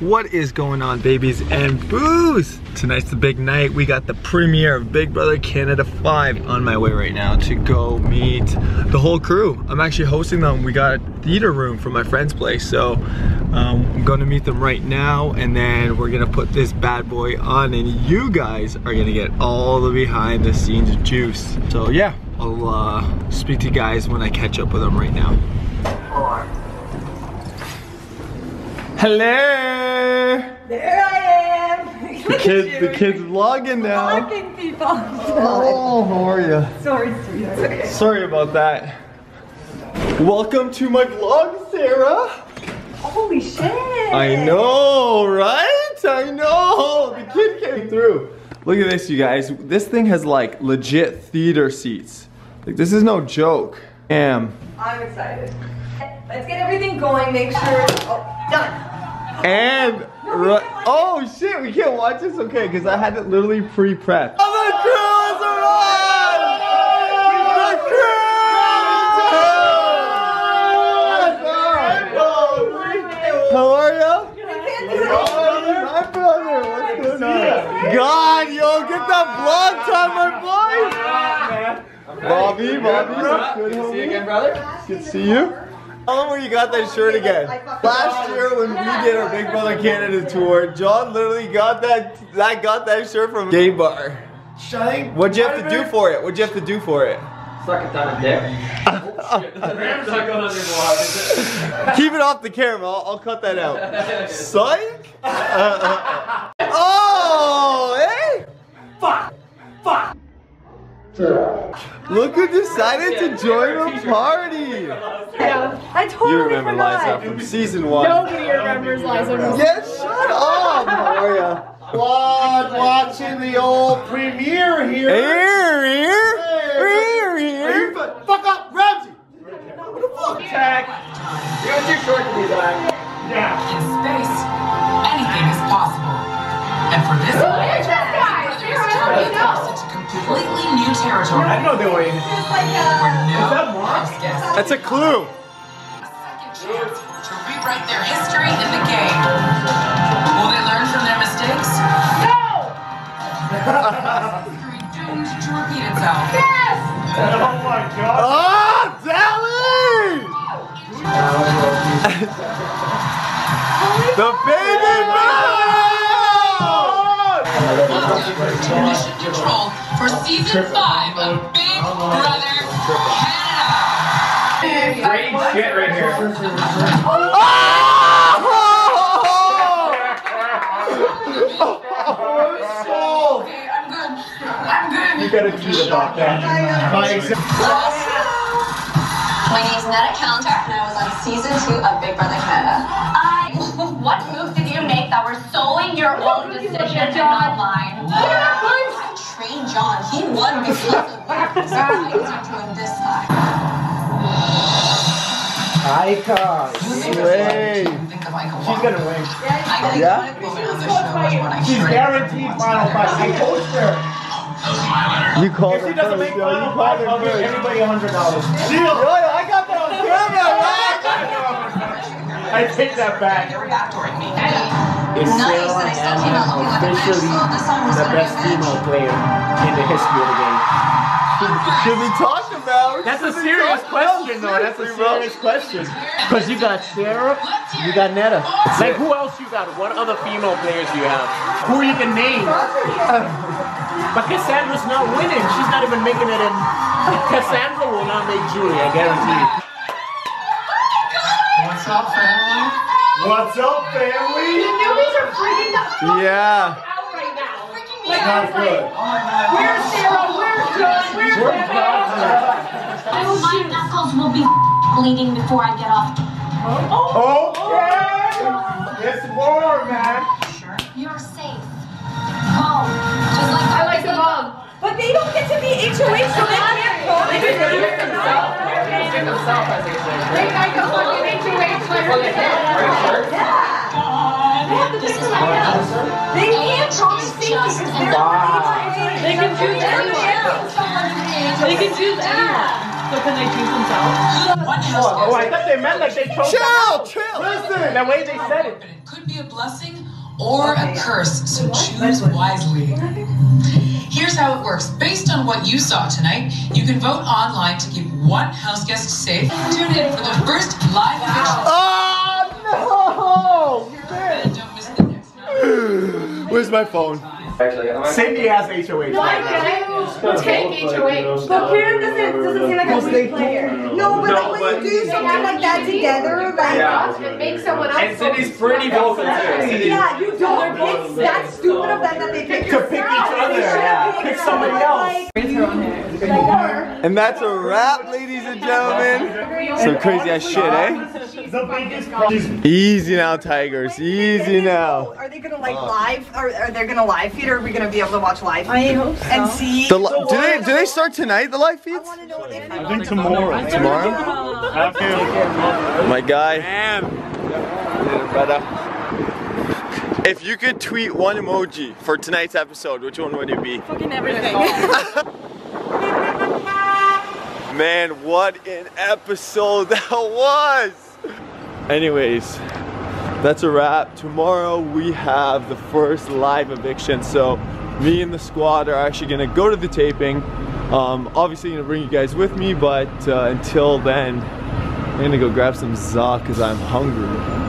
What is going on, babies and boos? Tonight's the big night. We got the premiere of Big Brother Canada 5 on my way right now to go meet the whole crew. I'm actually hosting them. We got a theater room from my friend's place, so um, I'm gonna meet them right now and then we're gonna put this bad boy on and you guys are gonna get all the behind the scenes juice. So yeah, I'll uh, speak to you guys when I catch up with them right now. Hello! There I am. The kid, the kid's vlogging now. Vlogging people. Oh, how are you? Sorry, sweetheart. Okay. Sorry about that. Welcome to my vlog, Sarah. Holy shit. I know, right? I know. The kid came through. Look at this, you guys. This thing has like legit theater seats. Like this is no joke. Am. I'm excited. Let's get everything going. Make sure. Oh, done. And ri- oh shit, we can't watch this. Okay, because I had it literally pre-prepped. Oh, the crew is arrived! The crew! How are ya? Hi, brother. What's going on? God, yo, get that vlog time, my boy. Bobby, Bobby. Good, See you homie. again, brother. Good to see you. Tell them where you got that shirt again. Last year when we did our Big Brother Canada tour, John literally got that I got that shirt from Gay Bar. Shutting. What'd you have to do for it? What'd you have to do for it? Suck it down a dick. oh, shit. That's not going on your vlog, is it? Keep it off the camera. I'll, I'll cut that out. Psych! Uh, uh, uh. Oh, hey! Fuck! Fuck! Look who decided to join the party. Yeah, I totally You remember forgot. Liza from season one. Nobody remembers Liza from Yes, shut up, How are ya? Squad watching the old premiere here. Here, here, here, here. Fuck up, Ramsey. What the fuck? Tag. You're too short to be that. New territory I know in. where no that Mark? That's a clue. a second chance to rewrite their history in the game. Will they learn from their mistakes? No! History doomed to repeat itself. Oh my god. Oh, Dally! the baby mission control for season five of Big Brother Canada. Great shit right here. Okay, I'm good. I'm good. You gotta tweet about that. My exam- My name's Neda Kalantar, and I was on season two of Big Brother Canada. Your own decision and not mine? I trained John. He won because of me. So I need to win this time. Aika. Wait. Think She's gonna win. I Yeah? a good woman on this show is what I She's guaranteed final five. I coached her. You called If she her doesn't first, make yo. final You called five, her I'll give first. anybody a hundred dollars. Yo, yo, I got that on camera, right? I take that back. You're reactoring me. Is Nice, Sarah and I still came like a officially song the best female player in the history of the game? Should we talk about? That's a serious question, though. That's a serious question. Because you got Sarah, you got Neda. Like, who else you got? What other female players do you have? Who you can name? But Cassandra's not winning. She's not even making it in. Cassandra will not make Julie, I guarantee you. What's up, family? What's up, family? Newbies are freaking the fuck Yeah. out right now. Like, Not good. Where's Sarah? Where's John? Where's Where's Neda? Oh, my knuckles will be bleeding before I get off. Oh. Okay. It's more, man. Sure. You're safe. Go. Just like I like the mom. But they don't get to be HOH, so they can't go. They can do it themselves. Get himself, as they say. They like a fucking HOH letter to them. This is my house. They can't go to safety because they're HOH. Ah. They can choose anyone. They can choose anyone. So can they choose themselves? Oh, I thought they meant like they chose the Chill, house. chill. Listen, the way they said it. But it could be a blessing or a curse, so choose wisely. Here's how it works. Based on what you saw tonight, you can vote online to keep one house guest safe. Tune in for the first live eviction. Oh, Where's my phone? Actually, I'm Cindy has HOH. Why can't you take HOH? But Karen doesn't, doesn't seem like a good player. No, but like when you do something like that together, like. Yeah. Make someone else. And Cindy's pretty vocal too. Yeah, you don't. It's that stupid of them that they pick To pick each other, yeah. Pick somebody else. And that's a wrap, ladies and gentlemen. Some crazy ass shit, eh? Easy now, Tigers. Easy now. Are they gonna like live? Or are they gonna live feed? Or are we gonna be able to watch live? I hope so. And see. The do they do they start tonight? The live I feeds? want to know if I think tomorrow. Tomorrow? After. My guy. Brother. If you could tweet one emoji for tonight's episode, which one would it be? fucking everything. Man, what an episode that was! Anyways, that's a wrap. Tomorrow we have the first live eviction, so me and the squad are actually gonna go to the taping. Um, obviously gonna bring you guys with me, but uh, until then, I'm gonna go grab some za because I'm hungry.